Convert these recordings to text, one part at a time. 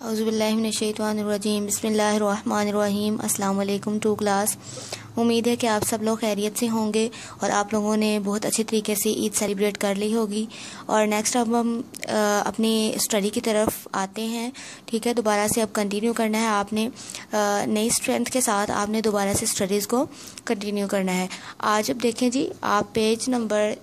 अज़बिल्लिनशैतवानरजीम बसमीम अल्लाम to class उम्मीद है कि आप सब लोग खैरियत से होंगे और आप लोगों ने बहुत अच्छे तरीके से ईद सेलिब्रेट कर ली होगी। और नेक्स्ट अब हम अपनी स्टडी की तरफ़ आते हैं। ठीक है, दोबारा से अब कंटिन्यू करना है। आपने नई स्ट्रेंथ के साथ आपने दोबारा से स्टडीज़ को कंटिन्यू करना है। आज अब देखें जी, आप पेज नंबर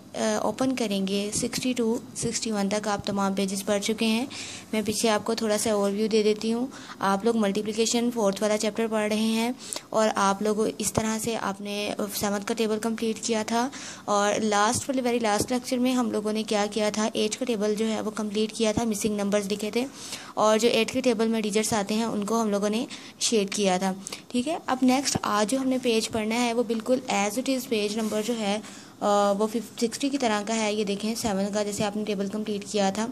ओपन करेंगे। सिक्सटी टू सिक्सटी वन तक आप तमाम पेजेस पढ़ चुके हैं। मैं पीछे आपको थोड़ा सा ओवरव्यू दे देती हूँ। आप लोग मल्टीप्लिकेशन फोर्थ वाला चैप्टर पढ़ रहे हैं और आप लोग इस तरह से आपने सेवन्थ का टेबल कंप्लीट किया था और लास्ट वाले वेरी लास्ट लेक्चर में हम लोगों ने क्या किया था? एट का टेबल जो है वो कंप्लीट किया था मिसिंग नंबर्स लिखे थे और जो एट के टेबल में डिजिट्स आते हैं, उनको हम लोगों ने शेड किया था। ठीक है? अब नेक्स्ट आज जो हमने पेज पढ़ना है, वो बिल्कुल as it is page number जो है वो फिफ्ट सिक्सटी की तरह का है। ये देखें सेवन का जैसे आपने टेबल कंप्लीट किया था।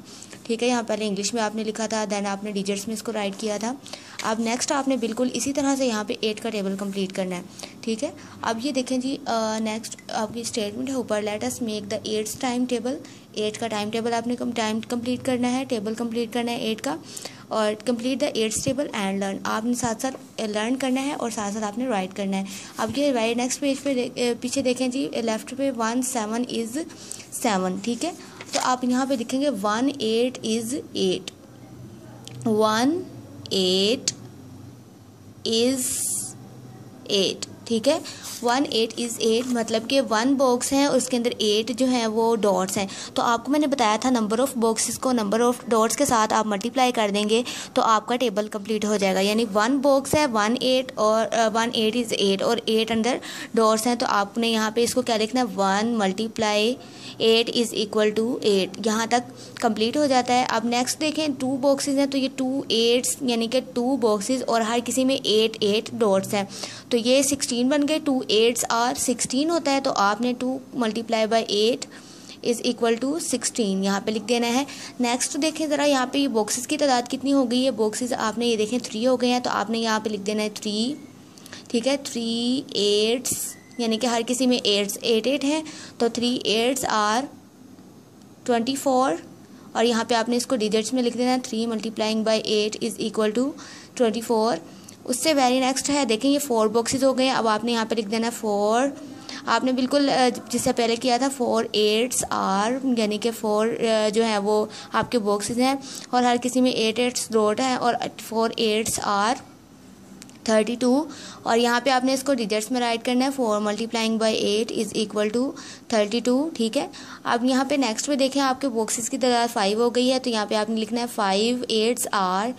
ठीक है? यहाँ पहले इंग्लिश में आपने लिखा था देन आपने डिजिट्स में इसको राइट किया था। अब नेक्स्ट आपने बिल्कुल इसी तरह से यहाँ पे एट का टेबल कंप्लीट करना है। ठीक है? अब ये देखें जी नेक्स्ट आपकी स्टेटमेंट है, ऊपर let us make the eights time table eight का टाइम टेबल आपने टाइम कंप्लीट करना है टेबल कंप्लीट करना है एट का. और complete the eights table and learn आपने साथ साथ लर्न करना है और साथ साथ आपने राइट करना है. अब ये राइट नेक्स्ट पेज पे पीछे देखें जी लेफ़्ट पे वन सेवन इज़ सेवन ठीक है? तो आप यहाँ पे लिखेंगे one eight is eight one eight is eight ठीक है? वन एट इज़ एट मतलब कि वन बॉक्स है और उसके अंदर एट जो है वो डॉट्स हैं। तो आपको मैंने बताया था नंबर ऑफ़ बॉक्सेस को नंबर ऑफ़ डॉट्स के साथ आप मल्टीप्लाई कर देंगे तो आपका टेबल कंप्लीट हो जाएगा। यानी वन बॉक्स है वन एट और वन एट इज़ एट और एट अंदर डॉट्स हैं तो आपने यहाँ पे इसको क्या लिखना है? One multiply eight is equal to eight यहाँ तक कंप्लीट हो जाता है। अब नेक्स्ट देखें टू बॉक्सेस हैं तो ये टू एट्स यानी कि टू बॉक्सेस और हर किसी में एट एट डॉट्स हैं। तो ये सिक्सटीन बन गए टू एट्स आर सिक्सटीन होता है तो आपने two multiply by eight is equal to sixteen यहाँ पे लिख देना है। नेक्स्ट देखें ज़रा, यहाँ पे ये बॉक्सेस की तादाद कितनी हो गई है? बॉक्सेस आपने ये देखें थ्री हो गए हैं तो आपने यहाँ पे लिख देना है थ्री ठीक है? थ्री एट्स यानी कि हर किसी में एट्स एट एट हैं तो three eights are twenty four और यहाँ पे आपने इसको डिजिट्स में लिख देना है। Three multiplying by eight is equal to twenty four उससे वेरी नेक्स्ट है देखें ये फोर बॉक्सेस हो गए, अब आपने यहाँ पे लिख देना है फोर आपने बिल्कुल जिससे पहले किया था फोर एट्स आर यानी कि फोर जो है वो आपके बॉक्सेस हैं, और हर किसी में एट एट्स डॉट है, और four eights are thirty two और यहाँ पे आपने इसको डिजिट्स में राइट करना है four multiplying by eight is equal to thirty two ठीक है? अब यहाँ पे नेक्स्ट में देखें, आपके बॉक्सेस की तरह फाइव हो गई है तो यहाँ पे आपने लिखना है five eights are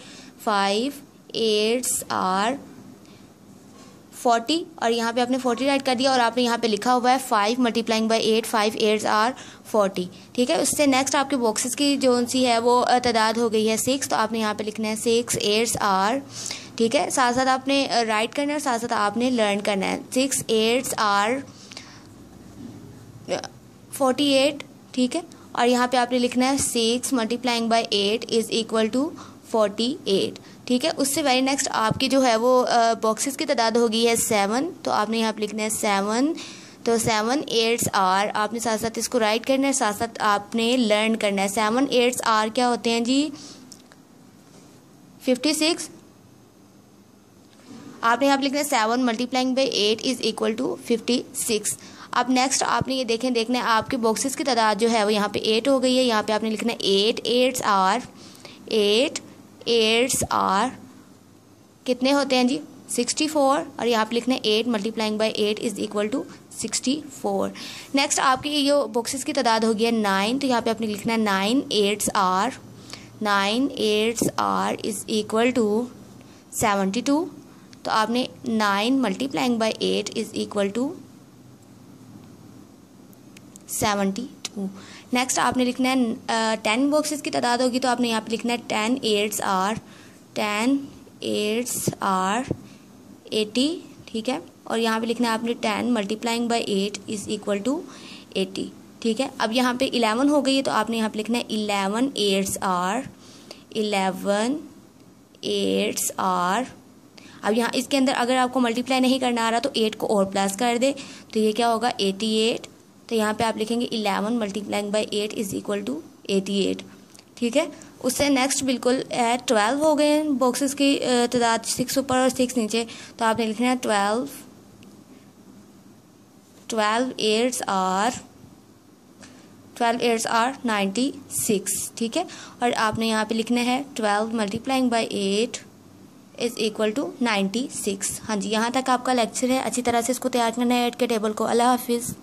five eights are forty और यहाँ पे आपने फोर्टी राइट कर दिया और आपने यहाँ पे लिखा हुआ है five multiplying by eight five eights are forty ठीक है? उससे नेक्स्ट आपके बॉक्सेस की जो सी है वो तादाद हो गई है सिक्स तो आपने यहाँ पे लिखना है सिक्स एट्स आर ठीक है? साथ साथ आपने राइट करना है और साथ साथ आपने लर्न करना है. Six eights are forty eight ठीक है? और यहाँ पे आपने लिखना है six multiplying by eight is equal to forty eight ठीक है, उससे वेरी नेक्स्ट आपकी जो है वो बॉक्सेस की तादाद होगी है सेवन तो आपने यहाँ पर लिखना है सेवन तो सेवन एट्स आर आपने साथ साथ इसको राइट करना है साथ साथ आपने लर्न करना है। सेवन एट्स आर क्या होते हैं जी? फिफ्टी सिक्स आपने यहाँ पर लिखना है seven multiplying by eight is equal to fifty six अब नेक्स्ट आपने ये देखें, देखना है आपके बॉक्सेस की तादाद जो है वो यहाँ पे एट हो गई है, यहाँ पे आपने लिखना है eight eights are eight eights are कितने होते हैं जी? सिक्सटी फोर और यहाँ पे लिखना है eight multiplying by eight is equal to sixty four next आपकी ये बॉक्सेस की तादाद होगी है नाइन तो यहाँ पे आपने लिखना है nine eights are nine eights are is equal to seventy two तो आपने nine multiplying by eight is equal to seventy two next आपने लिखना है टेन बॉक्सेस की तादाद होगी तो आपने यहाँ पे लिखना है ten eights are ten eights are eighty ठीक है? और यहाँ पे लिखना है आपने ten multiplying by eight is equal to eighty ठीक है? अब यहाँ पे इलेवन हो गई है तो आपने यहाँ पे लिखना है eleven eights are eleven eights are अब यहाँ इसके अंदर अगर आपको मल्टीप्लाई नहीं करना आ रहा तो एट को और प्लस कर दे तो ये क्या होगा? एटी एट तो यहाँ पे आप लिखेंगे eleven multiplying by eight is equal to eighty eight. ठीक है? उससे नेक्स्ट बिल्कुल है ट्वेल्व हो गए हैं बॉक्सेस की तादाद सिक्स ऊपर और सिक्स नीचे। तो आपने लिखना है twelve twelve eights are twelve eights are ninety six ठीक है? और आपने यहाँ पे लिखना है twelve multiplying by eight is equal to ninety six हाँ जी, यहाँ तक आपका लेक्चर है। अच्छी तरह से इसको तैयार करना है एट के टेबल को। अल्लाह हाफिज़।